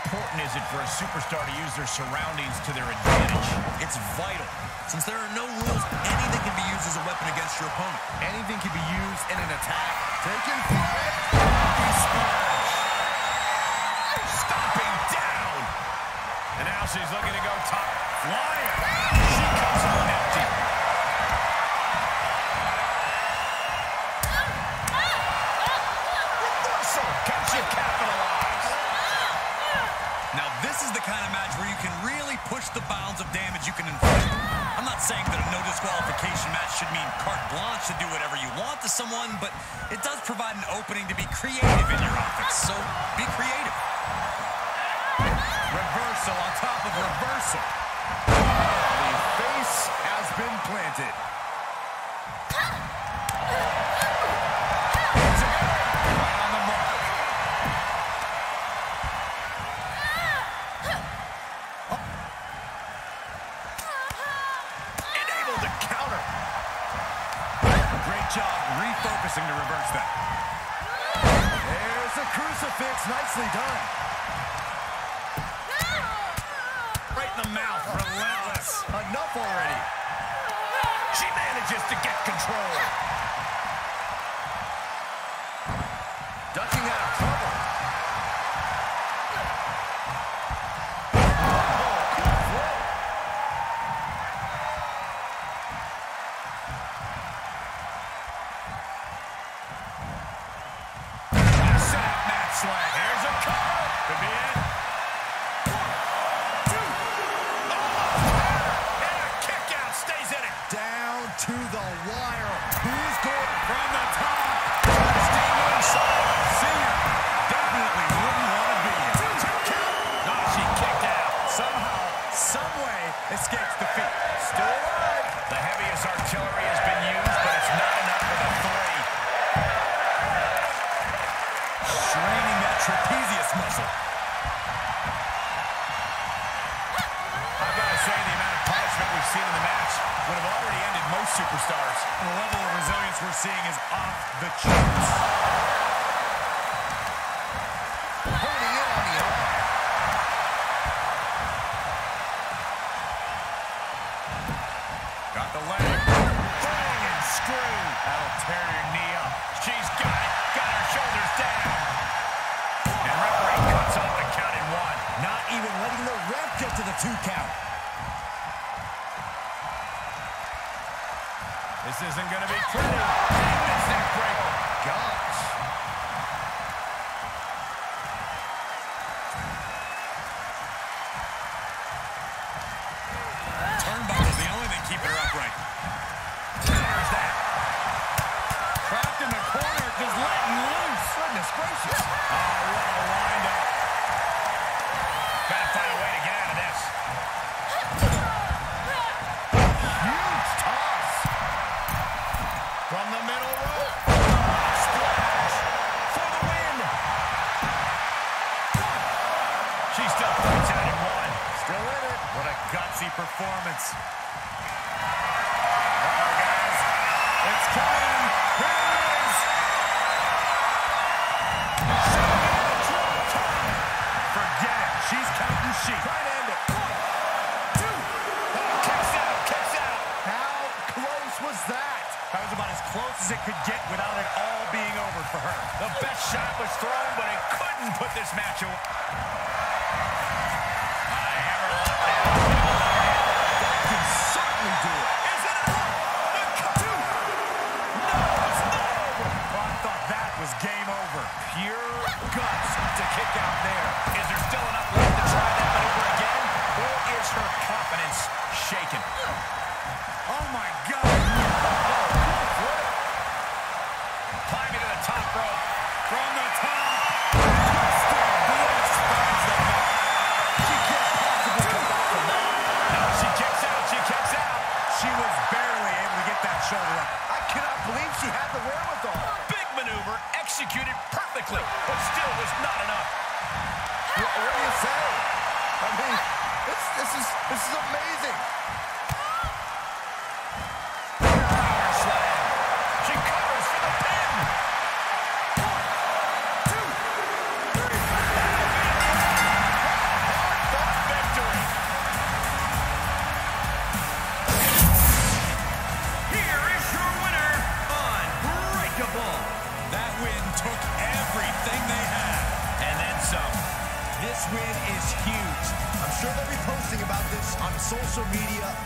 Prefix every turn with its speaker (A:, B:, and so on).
A: How important is it for a superstar to use their surroundings to their advantage?
B: It's vital. Since there are no rules, anything can be used as a weapon against your opponent.
C: Anything can be used in an attack. Taking flight.
A: Stomping down. And now she's looking to go top. Flying.
B: The kind of match where you can really push the bounds of damage you can inflict. I'm not saying that a no disqualification match should mean carte blanche to do whatever you want to someone, but it does provide an opening to be creative in your offense, so be creative.
C: Reversal on top of reversal. Refocusing to reverse that. There's a crucifix. Nicely done.
A: Right in the mouth. Relentless.
C: Enough already.
A: She manages to get
C: The
A: artillery has been used, but it's not enough for the three.
C: Straining that trapezius muscle.
A: I've got to say, the amount of punishment we've seen in the match would have already ended most superstars.
C: The level of resilience we're seeing is off the charts.
A: That'll tear your knee up. She's got it. Got her shoulders down. And referee cuts off the count in one.
C: Not even letting the ref get to the two count.
A: This isn't going to be pretty.
C: Gracious.
A: Oh, what a windup. Got to find a way to get out of this.
C: Huge toss.
A: From the middle rope. Splash for the win. She still points out in one.
C: Still in it.
A: What a gutsy performance. Could get without it all being over for her. The best shot was thrown, but it couldn't put this match away.
C: Shoulder up. I cannot believe she had the wherewithal.
A: Big maneuver, executed perfectly, but still was not enough.
C: What, what do you say? I mean, this, this is this is amazing.
A: ball. That win took everything they had, and then some. This win is huge. I'm sure they'll be posting about this on social media.